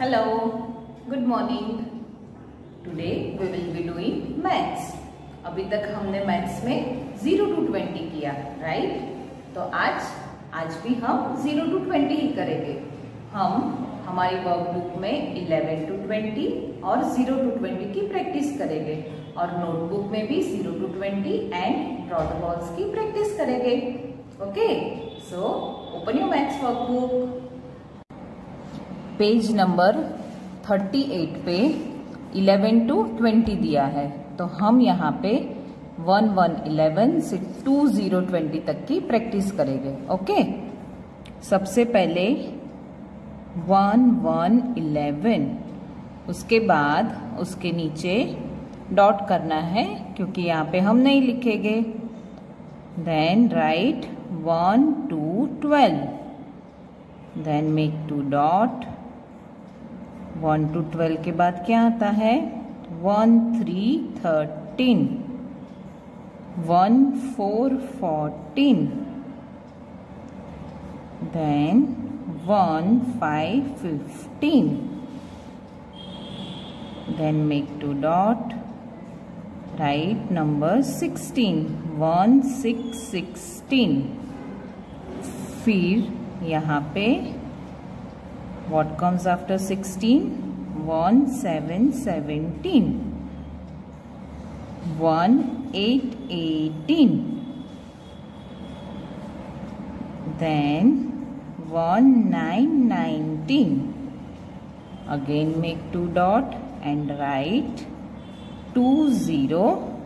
Hello, good morning. Today we will be doing maths. अभी तक हमने मैथ्स में ज़ीरो टू ट्वेंटी किया राइट तो आज आज भी हम ज़ीरो टू ट्वेंटी ही करेंगे। हम हमारी वर्कबुक में इलेवन टू ट्वेंटी और ज़ीरो टू ट्वेंटी की प्रैक्टिस करेंगे। और नोटबुक में भी zero to twenty and draw balls की प्रैक्टिस करेंगे। Okay so open your maths workbook page number 38 पे 11 टू 20 दिया है। तो हम यहाँ पे 1 1 11 से 2 0 20 तक की प्रैक्टिस करेंगे, ओके? सबसे पहले 1 1 11 उसके बाद उसके नीचे डॉट करना है, क्योंकि यहाँ पे हम नहीं लिखेंगे। Then write one two 12 then make two dot one two twelve के बाद क्या आता है? One three thirteen. One four fourteen. Then one five fifteen. Then make two dot write number sixteen one six sixteen फिर यहाँ पे What comes after 16? 1, 7, 17. 1, 8, 18. Then 1, 9, 19. Again make 2 dot and write 2, 0,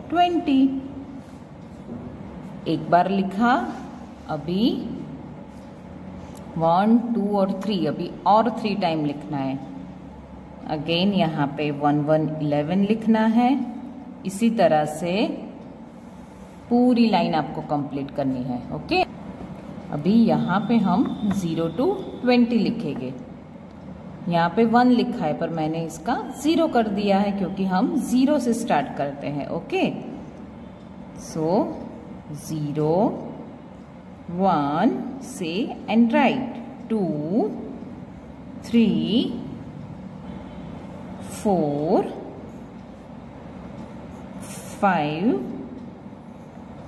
20. एक बार लिखा अभी वन टू और three अभी और three time लिखना है। अगेन यहाँ पे वन वन इलेवन लिखना है। इसी तरह से पूरी लाइन आपको कंप्लीट करनी है ओके अभी यहाँ पे हम ज़ीरो टू ट्वेंटी लिखेंगे। यहाँ पे वन लिखा है, पर मैंने इसका ज़ीरो कर दिया है, क्योंकि हम ज़ीरो से स्टार्ट करते हैं ओके सो ज़ीरो वन से and write two three four five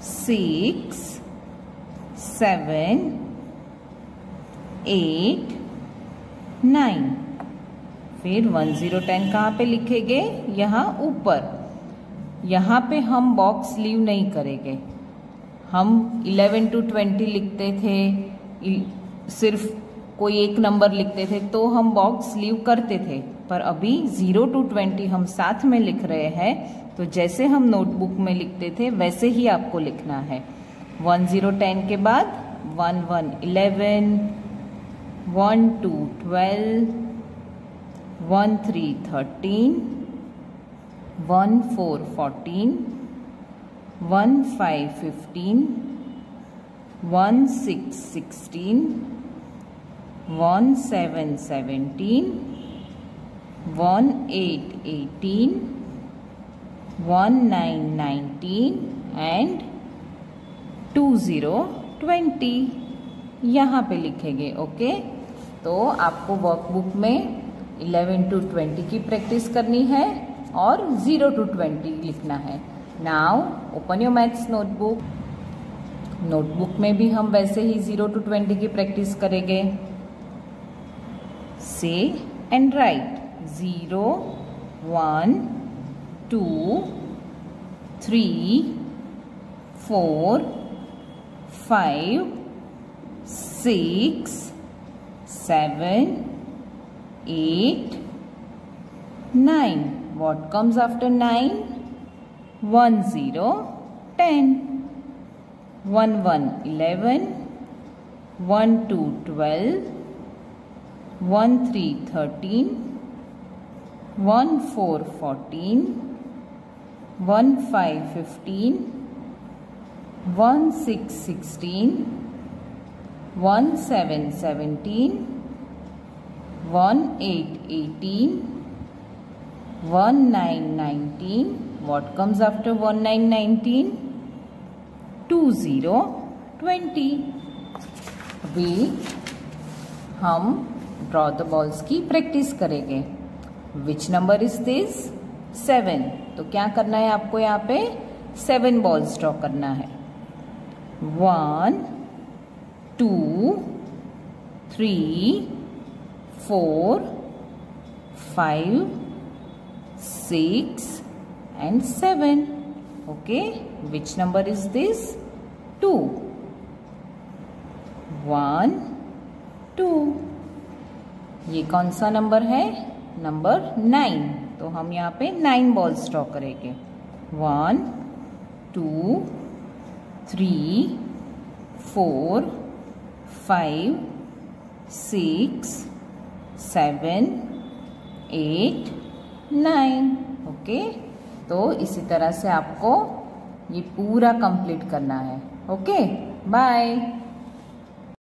six seven eight nine फिर वन ज़ीरो टेन कहाँ पे लिखेंगे? यहाँ ऊपर। यहाँ पे हम बॉक्स लीव नहीं करेंगे। हम 11 टू 20 लिखते थे सिर्फ़ कोई एक नंबर लिखते थे तो हम बॉक्स लीव करते थे। पर अभी 0 टू 20 हम साथ में लिख रहे हैं तो जैसे हम नोटबुक में लिखते थे, वैसे ही आपको लिखना है। 1 0 10 के बाद 1 1 11 1 2 12 1 3 13 1 4 14 one five fifteen one six sixteen one seven seventeen one eight eighteen one nine nineteen and two zero twenty यहाँ पे लिखेंगे ओके तो आपको वर्कबुक में इलेवन टू ट्वेंटी की प्रैक्टिस करनी है और ज़ीरो टू ट्वेंटी लिखना है। Now open your maths notebook notebook में भी हम वैसे ही ज़ीरो टू ट्वेंटी की प्रैक्टिस करेंगे। से and write zero one two three four five six seven eight nine what comes after nine 1 0 10 1 1 11 1 2 12 1 3 13 1 4 14 1 5 15 1 6 16 1 7 17 1 8 18 1 9 19 what comes after 1919 20 20 अभी हम ड्रॉ द बॉल्स की प्रैक्टिस करेंगे. Which number is this seven तो क्या करना है आपको यहाँ पे? सेवन बॉल्स ड्रॉ करना है. One two three four five six and seven okay which number is this two one two ये कौन सा नंबर है? नंबर नाइन तो हम यहाँ पे नाइन बॉल्स ड्रॉ करेंगे. One two three four five six seven eight nine okay तो इसी तरह से आपको ये पूरा कंप्लीट करना है। Okay bye